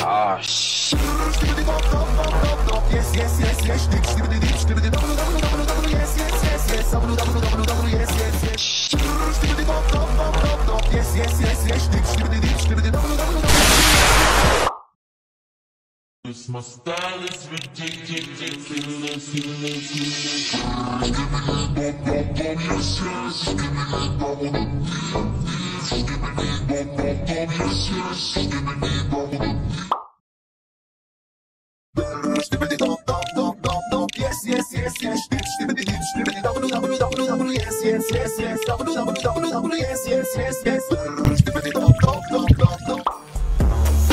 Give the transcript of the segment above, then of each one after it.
Ah, shit. Yes, yes, yes, yes. Double, double, double, double. Yes, yes, yes, yes. Double, double, double, double. Yes, yes, yes, yes. Double, double, double, double. Yes, yes, yes, yes. Double, double, double, double. Yes, yes, yes, style is ridiculous, ridiculous, ridiculous. yes, yes, bitch, dibbity ditch, dibbity double, double, double, double, yes, yes, yes, yes, double, double, double, double, yes, yes, yes, yes, dibbity dog, dog, dog, dog, dog.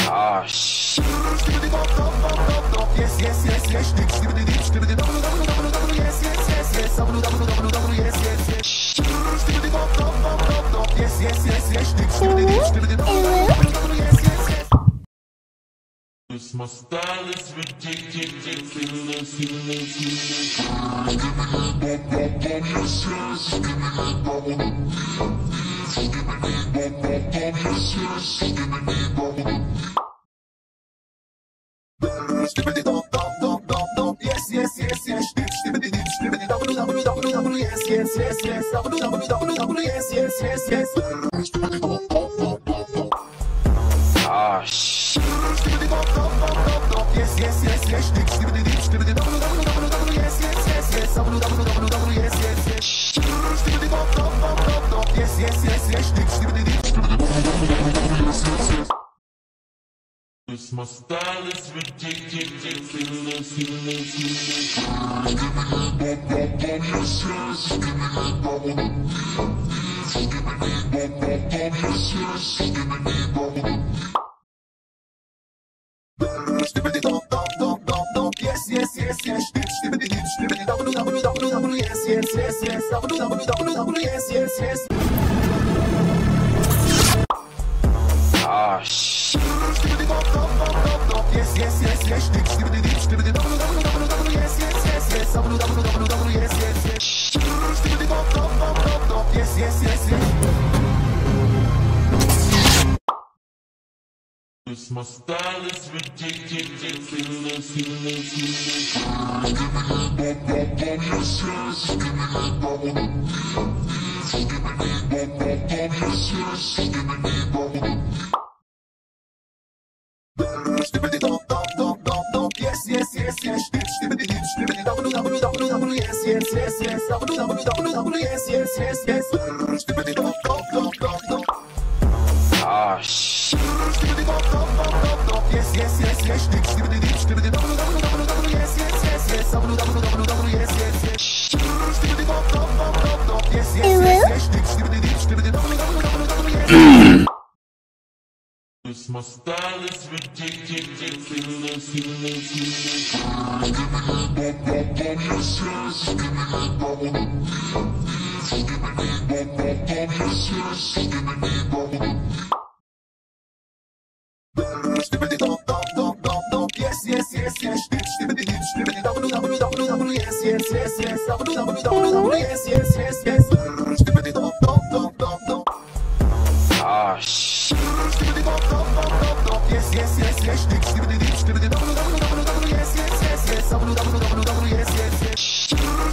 Ah, shit. Dibbity dog, dog, dog, dog, dog, yes, yes, yes, yes, bitch, dibbity ditch, dibbity double, double, double, double, yes, yes, yes, yes, double, double, double, double, yes, yes, yes. Dibbity dog, dog, dog, dog, dog, yes, yes, yes, yes, bitch, dibbity ditch, dibbity double, double, double, double, yes, yes, yes. It's my style. Ah, shit yes yes yes yes dip dip dip dip dip dip double double double double yes yes yes yes double double double double yes yes yes dip dip dop dop dop dop dop yes yes yes yes dip dip dip dip dip double double double double yes yes yes This my style is ridiculous, ridiculous, ridiculous. Give me that bop bop bop, yes yes. Give me that double double, yes yes. Give me that bop bop bop, yes yes. Give me that double double. yes, yes, bitch, dibbity ditch, dibbity double, double, double, double, yes, yes, yes, yes, double, double, double, double, yes, yes, yes. Ah, shit. Yes, yes, yes, yes, ditch, dibbity ditch, dibbity double, double, double, double, yes, yes, yes, yes, double, double, double, double, yes, yes, yes. Yes, yes, yes, yes. My style is ridiculous. ridiculous, ridiculous. Give me that bum bum bum, yes yes. Give me that bum on the yes! Give me that bum bum bum, yes yes. Give me the knees. Stibbity dum yes! yes yes yes yes. Stibbity dum, stibbity dum yes yes yes yes. Dum dum dum dum yes yes yes yes. ridiculous. My style is ridiculous. Ridiculous, ridiculous. Give me that bomb, bomb, bomb, yes, yes. Give me that bomb on the knees. Give me that bomb, bomb, bomb, yes, yes. Give me that bomb on the knees. Yes, yes, yes, yes. Yes, yes, yes. Yes, yes, yes. yes yes yes dip dip dip dip dip dip yes yes yes yes double double double double yes yes yes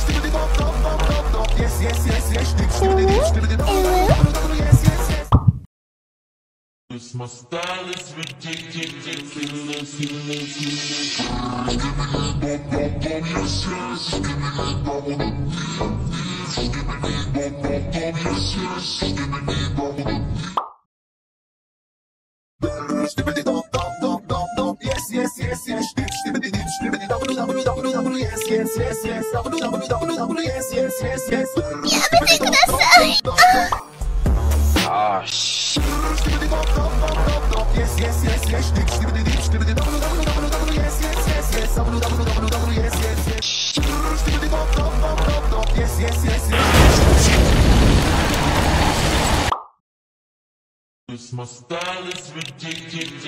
dip dip dop dop dop dop dop yes yes yes yes dip dip dip dip dip double yes yes yes This my style is ridiculous, ridiculous, ridiculous. Give me that bop bop bop, yes yes. Give me that bop bop bop, yes yes. Give me that yes yes. Give me that bop bop bop. Stupid dog. Yes, yes, yes, yes. Double double double double. Yes, yes, yes, yes. やめてください Ah, shit. Stibbity dop dop dop dop dop. Yes, yes, yes, yes. This my style is ridiculous.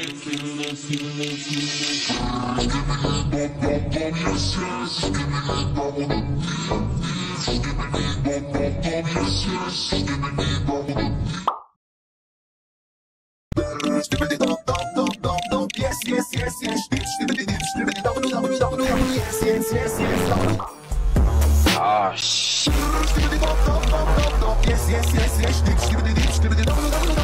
Stibbity dop dop dop dop dop. Yes, yes, yes, yes. Stibbity dip, stibbity double double double double. Yes, yes, yes, yes. Double Ah, shit. Stibbity dop dop dop dop dop. Yes, yes, yes, yes. Stibbity dip, stibbity double double double double. Yes,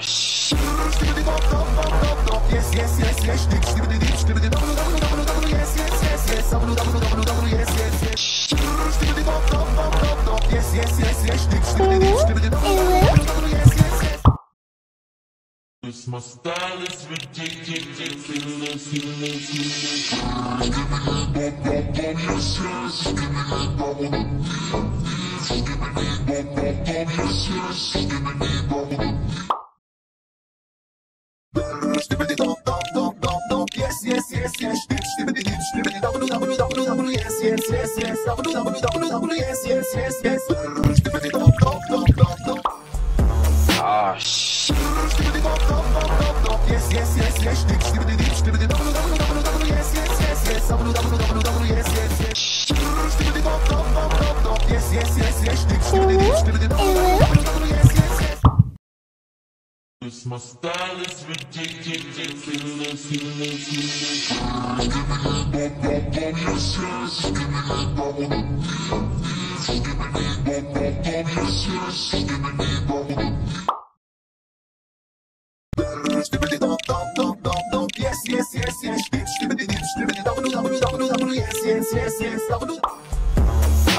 Ah, shit. Stibbity dop dop dop dop dop. Yes, yes, yes, yes. Stibbity dip, stibbity double double double double. Yes, yes, yes, yes. Double double double double. Yes, yes, yes. Stibbity dop dop dop dop dop. Yes, yes, yes, yes. Stibbity dip, stibbity double double double double. Yes, yes, yes. This my style is ridiculous. Stibbity Yes, yes, yes, double. Yes, yes, yes, yes. Ah, shit. Yes, yes, yes, yes. Double. Yes, yes, yes, yes. Double. Yes, yes, yes. Yes, yes, yes, yes. This my style is ridiculous.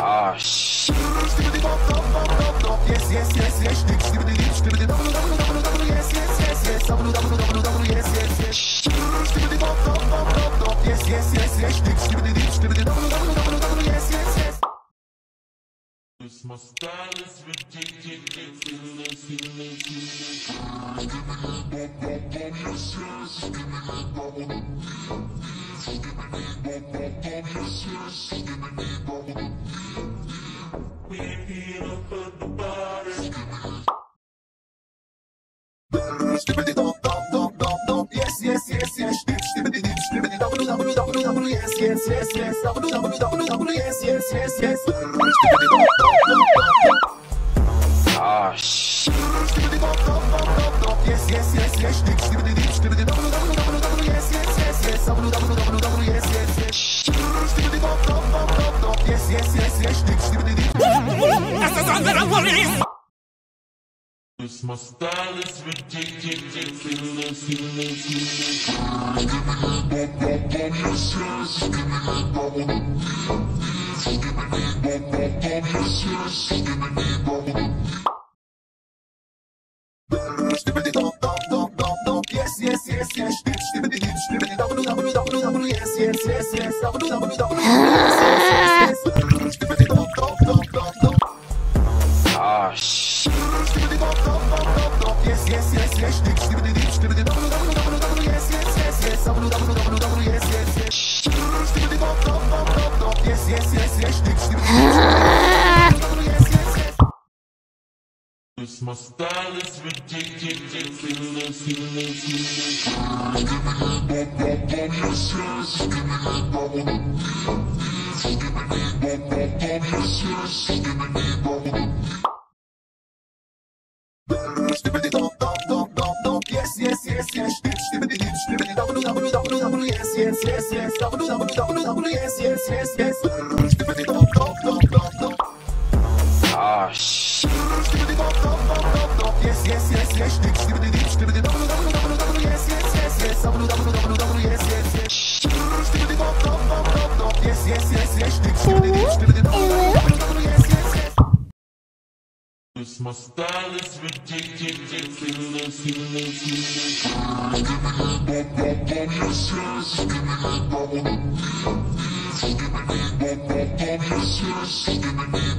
Ah, shit. Yes, yes, yes, yes. style is ridiculous. Give me that bum bum yes yes. Give me that bum bum yes yes. Give me that bum bum yes yes. Give me that. Double double double. Yes, yes, yes, yes. Double double double double. Yes, yes, yes, yes. Stibbity dop dop dop dop dop. Ah, shit. Stibbity dop dop dop dop dop. Yes, yes, yes, yes. Stibbity dip, stibbity double double double double. Yes, yes, yes, yes. Double double double double. Yes, yes, yes. Stibbity dop dop dop dop dop. Yes, yes, yes, yes. Stibbity dip. This my style is ridiculous. Stibbity dop dop dop dop dop. Yes, yes, yes, yes. Stibbity dip, stibbity double double double double. Yes, yes, yes, yes. Double double double. Yes, yes, My style is ridiculous. Give me that, bum, bum, bum, yes, yes. Give me that, I wanna leave. Give me that, bum, bum, bum, yes, yes. Give me that, I wanna leave. Stibbity dum dum dum dum dum, yes, yes, yes, yes. Stibbity dum, stibbity dum, dum, dum, dum, dum, yes, yes, yes, yes. Dum, dum, dum, dum, dum, yes, yes, yes, yes. Oh, shit. Yes, yes, yes, yes, yes, yes, yes, yes, yes, yes, my style is ridiculous.